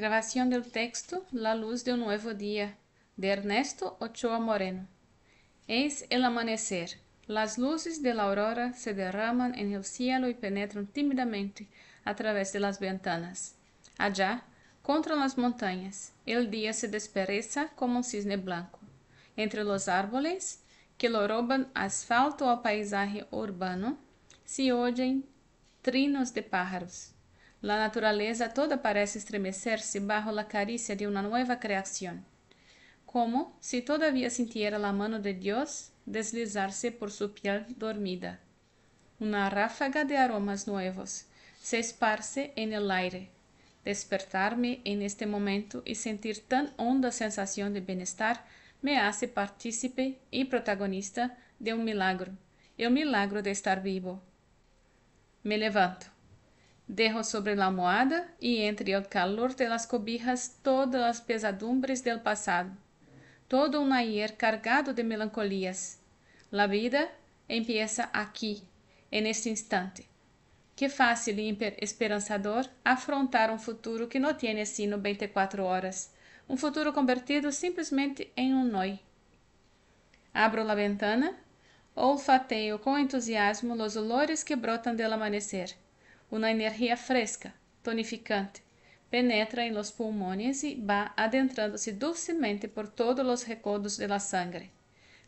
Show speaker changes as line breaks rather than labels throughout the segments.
Grabación del texto La luz de un nuevo día de Ernesto Ochoa Moreno. Es el amanecer. Las luces de la aurora se derraman en el cielo y penetran tímidamente a través de las ventanas. Allá, contra las montañas, el día se despereza como un cisne blanco. Entre los árboles, que lo roban asfalto al paisaje urbano, se oyen trinos de pájaros. La naturaleza toda parece estremecerse bajo la caricia de una nueva creación, como si todavía sintiera la mano de Dios deslizarse por su piel dormida. Una ráfaga de aromas nuevos se esparce en el aire. Despertarme en este momento y sentir tan honda sensación de bienestar me hace partícipe y protagonista de un milagro, el milagro de estar vivo. Me levanto. Dejo sobre la almohada y entre el calor de las cobijas todas las pesadumbres del pasado, todo un ayer cargado de melancolías. La vida empieza aquí, en este instante. Que fácil y esperanzador afrontar un futuro que no tiene sino 24 horas, un futuro convertido simplesmente en un hoy. Abro la ventana, olfateio com entusiasmo los olores que brotan del amanecer uma energia fresca, tonificante, penetra em los pulmones e va adentrando-se dulcemente por todos os recodos de la sangre.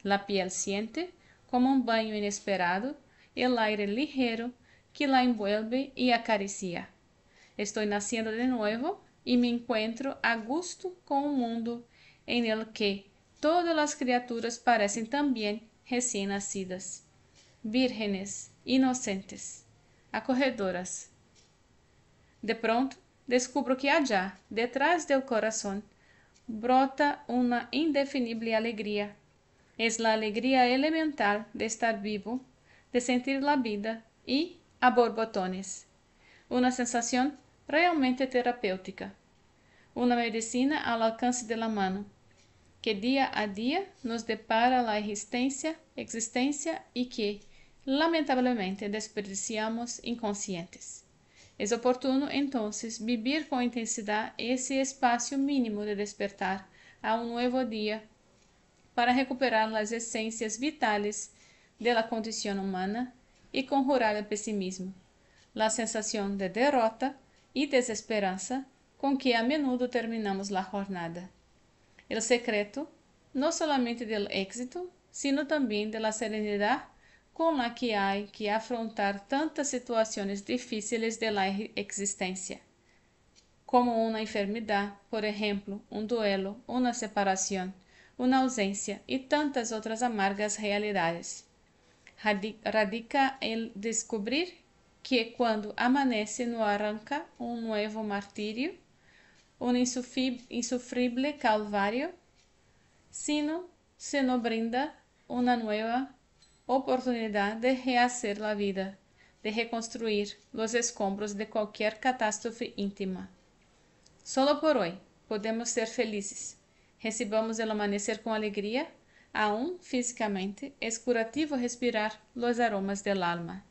La piel siente, como um banho inesperado, el aire ligero que la envuelve y acaricia. Estoy naciendo de nuevo y me encuentro a gusto con un mundo en el que todas las criaturas parecen también recién nacidas, vírgenes, inocentes acorredoras. De pronto, descubro que allá, detrás del corazón, brota una indefinible alegría. Es la alegría elemental de estar vivo, de sentir la vida y a borbotones. Una sensación realmente terapêutica. Una medicina al alcance de la mano, que día a día nos depara la existência, existência y que, lamentavelmente desperdiciamos inconscientes. É oportuno, então, vivir com intensidade esse espaço mínimo de despertar a um novo dia para recuperar as essências vitais da condição humana e conjurar o pessimismo, a sensação de derrota e desesperança com que a menudo terminamos a jornada. O secreto, não somente do éxito, sino também de la com la que há que afrontar tantas situações difíceis de la existência, como uma enfermidade, por exemplo, um duelo, uma separação, uma ausência e tantas outras amargas realidades. Radica el descobrir que quando amanece no arranca um novo martírio, um insufrible calvário, sino se no brinda uma nova oportunidad de rehacer la vida, de reconstruir los escombros de cualquier catástrofe íntima. Solo por hoy podemos ser felices. Recibamos el amanecer com alegria, aún físicamente, es curativo respirar los aromas del alma.